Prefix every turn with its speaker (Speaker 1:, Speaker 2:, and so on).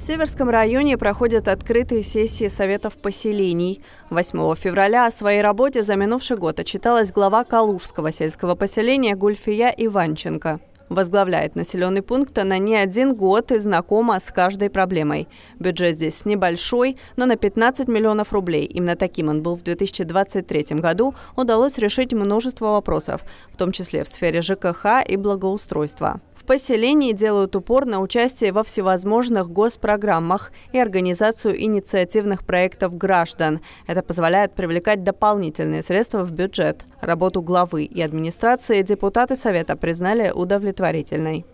Speaker 1: Северском районе проходят открытые сессии Советов поселений. 8 февраля о своей работе за минувший год отчиталась глава Калужского сельского поселения Гульфия Иванченко. Возглавляет населенный пункт она не один год и знакома с каждой проблемой. Бюджет здесь небольшой, но на 15 миллионов рублей, именно таким он был в 2023 году, удалось решить множество вопросов, в том числе в сфере ЖКХ и благоустройства поселении делают упор на участие во всевозможных госпрограммах и организацию инициативных проектов граждан. Это позволяет привлекать дополнительные средства в бюджет. Работу главы и администрации депутаты Совета признали удовлетворительной.